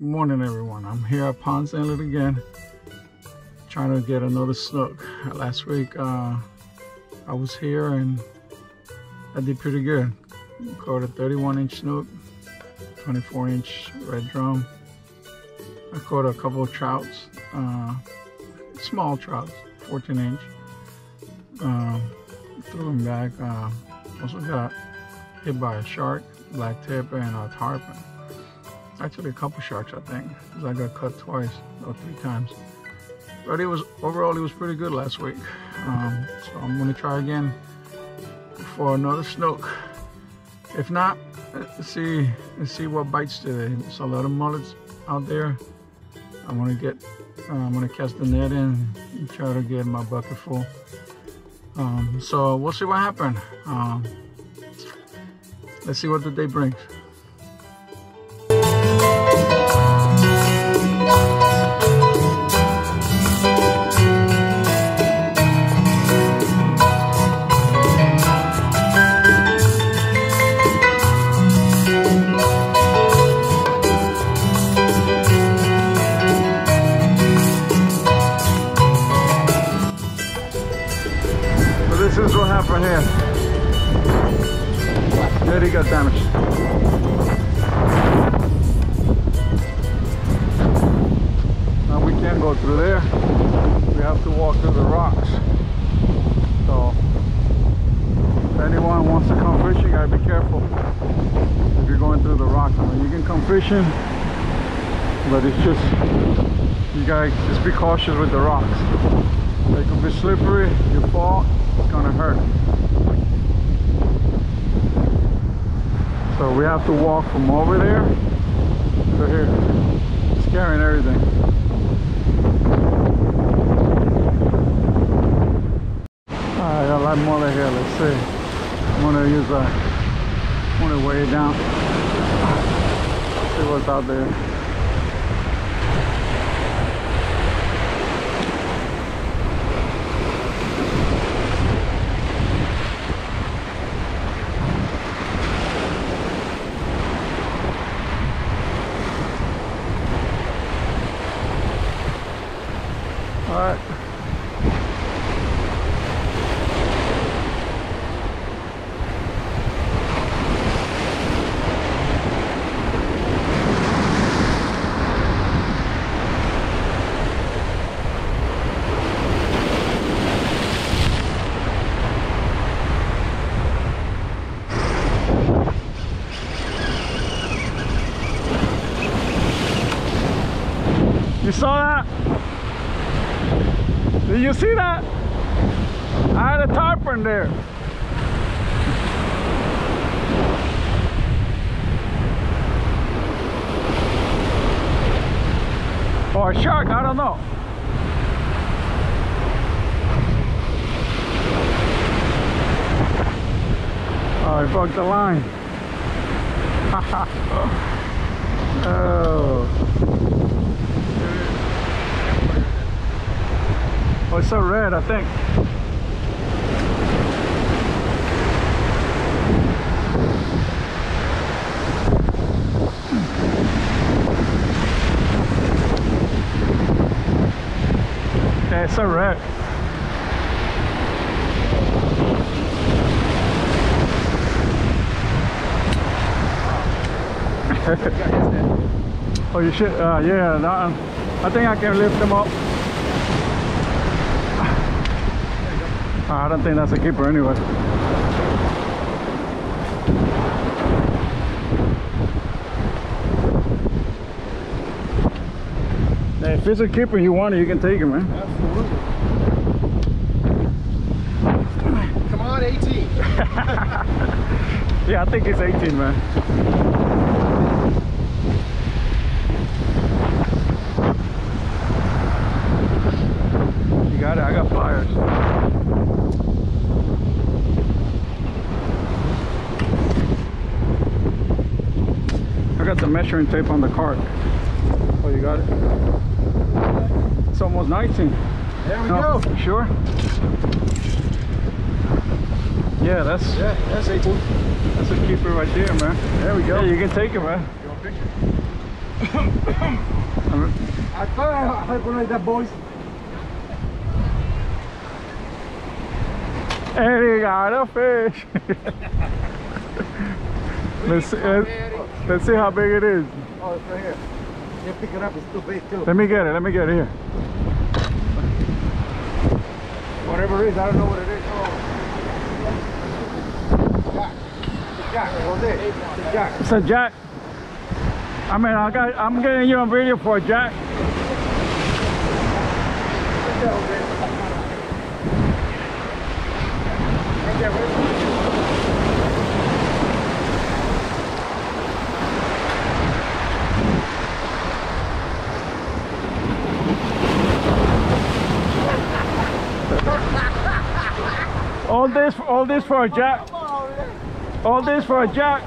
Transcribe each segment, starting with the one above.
Morning, everyone. I'm here at Ponce Inlet again, trying to get another snook. Last week, uh, I was here and I did pretty good. Caught a 31 inch snook, 24 inch red drum. I caught a couple of trouts, uh, small trouts, 14 inch. Um, threw them back. Uh, also got hit by a shark, black tip, and a tarpon. Actually, a couple sharks, I think, because I got cut twice or three times. But it was overall, it was pretty good last week. Um, so I'm gonna try again for another snook. If not, let's see, let's see what bites today. There's a lot of mullets out there. I'm gonna get, uh, I'm gonna cast the net in and try to get my bucket full. Um, so we'll see what happens. Um, let's see what the day brings. Here. There he got damaged. Now we can't go through there. We have to walk through the rocks. So if anyone wants to come fishing, you gotta be careful if you're going through the rocks. I mean, you can come fishing, but it's just you gotta just be cautious with the rocks. They can be slippery, you fall, it's gonna hurt. So we have to walk from over there to here. It's carrying everything. Alright, a lot more here, let's see. I'm gonna use a, I'm gonna weigh it down. See what's out there. Alright. You saw that? Did you see that? I had a tarpon there. Or a shark, I don't know. Oh, he broke the line. oh. Oh, it's so red, I think. Yeah, it's so red. oh, you should, uh, yeah, that, I think I can lift them up. I don't think that's a keeper anyway. Hey, if it's a keeper you want it, you can take it, man. Absolutely. Come on, 18. Yeah, I think it's 18, man. You got it? I got pliers. Got tape on the cart. Oh, you got it? It's almost 19. There we No, go. Sure? Yeah, that's Yeah, that's 18. that's a keeper right there, man. There we go. Yeah, you can take it, man. You want a picture? I thought I recognize that voice. Eddie got a fish. let's, see, let's, see how big it is. Oh, it's right here. You pick it up, it's too big too. Let me get it. Let me get it here. Whatever it is, I don't know what it is. Oh. Jack. It's. It's Jack. It's a jack. I mean, I got. I'm getting you on video for a jack. Right there, Jose. Right there, right there. All this, all this for a jack. All this for a jack.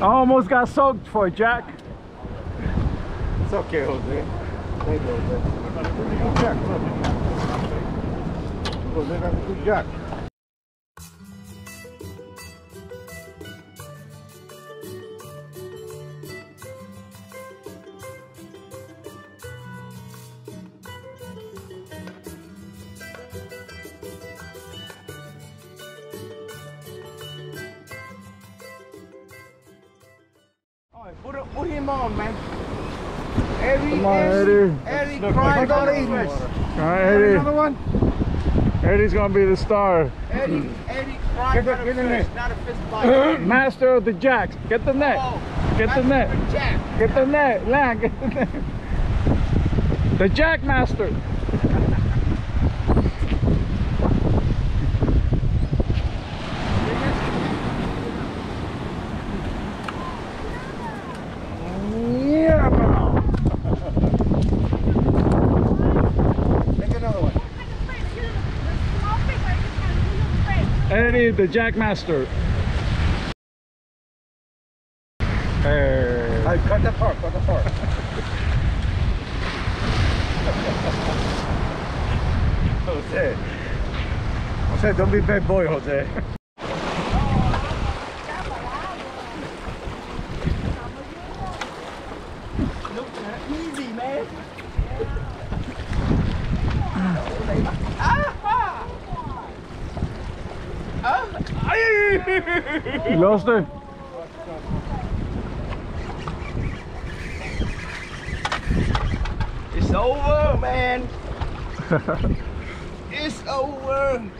I almost got soaked for a jack. It's okay, Jose. Thank you, Jose. A good Jack. Put, him on, man. Eddie, Come on, Eddie. Eddie, Look, cry look, on look. English. All right, Another Eddie. one? Eddie's gonna be the star. Eddie, Eddie, cry Get the- on a get in fish, not a fist bite. Master of the jacks. Get the net. Oh, Get the that's net. a Jack. Get the net. Land. Get the net. The jack master. Yeah, bro. Make another one. Eddie, the Jackmaster. Hey. I cut that part, cut that part. Jose. Jose, don't be bad boy, Jose. Easy, man. You lost it? It's over, man. It's over.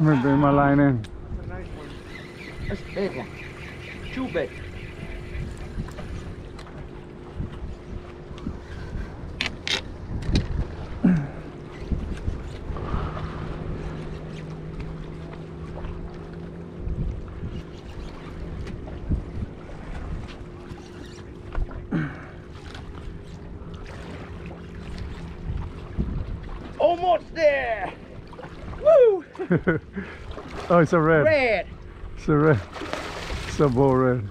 Bring my line in. Big one. Too big. Almost there. Woo! oh, it's a red. Red. It's a red. It's a bull red.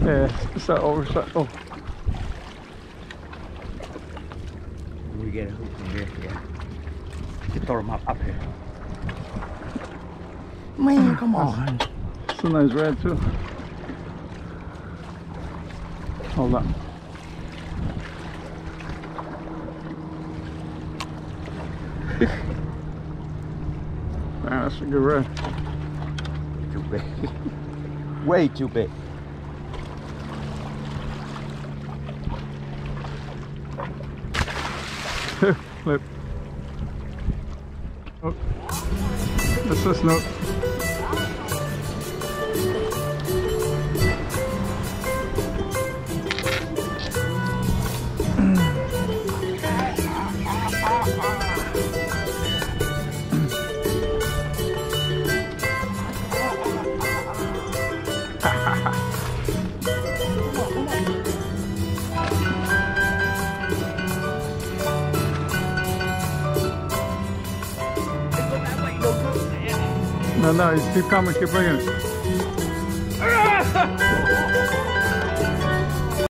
yeah, it's that oversight. Oh, We get a hook from here, yeah. You throw them up, up here. Man, come on. Oh, it's a nice red too. Hold on. Man, that's a good red. Too big. Way too big. Flip. Oh. That's a snook. No, no, keep coming, keep bringing it.